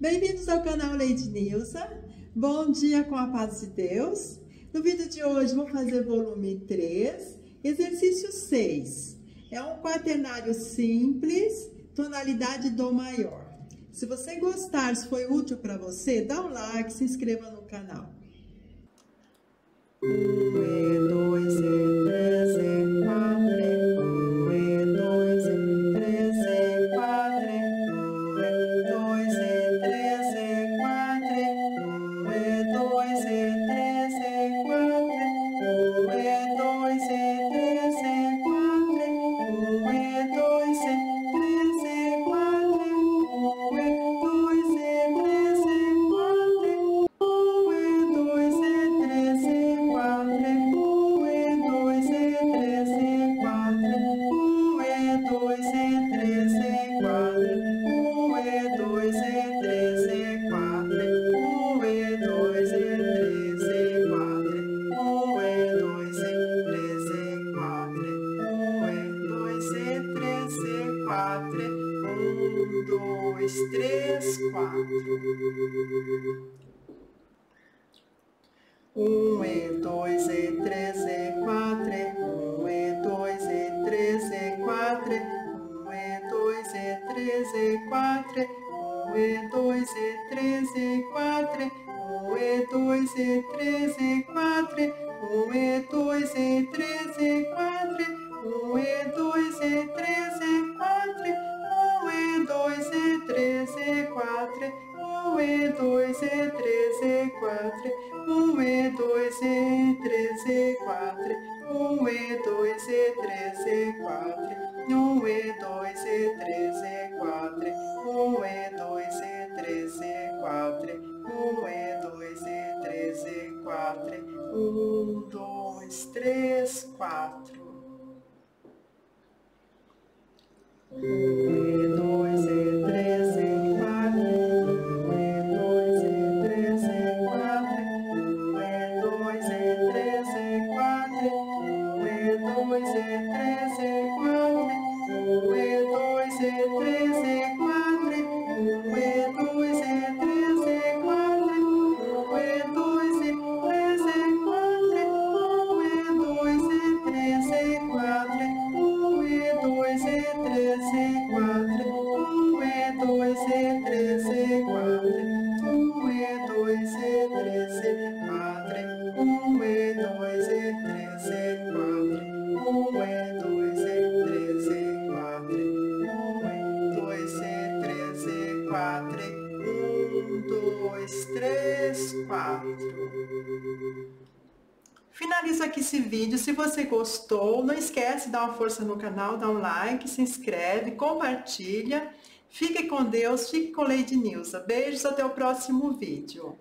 Bem-vindos ao canal Leide Nilza. Bom dia com a paz de Deus. No vídeo de hoje vou fazer volume 3, exercício 6. É um quaternário simples, tonalidade Dó maior. Se você gostar, se foi útil para você, dá um like, se inscreva no canal. Dois, três, quatro. Um e dois e três e quatro. Um e dois e três e quatro. Um e dois e três e quatro. Um e dois e três e quatro. Um e dois e três e quatro. Um e dois e três e quatro. Um e dois e três e quatro, um e dois e três e quatro, um e dois e três e quatro, um e dois e três e quatro, um e dois e três e quatro, um e dois e três e quatro, um, dois, três, quatro. C4, um e dois C3, C4, um e dois C3, C4, um e dois C3, C4, um e dois C3, C4, um dois C3, C4, um, dois, três, quatro. Finalizo aqui esse vídeo. Se você gostou, não esquece de dar uma força no canal, dá um like, se inscreve, compartilha. Fique com Deus, fique com Lady Nilza. Beijos, até o próximo vídeo.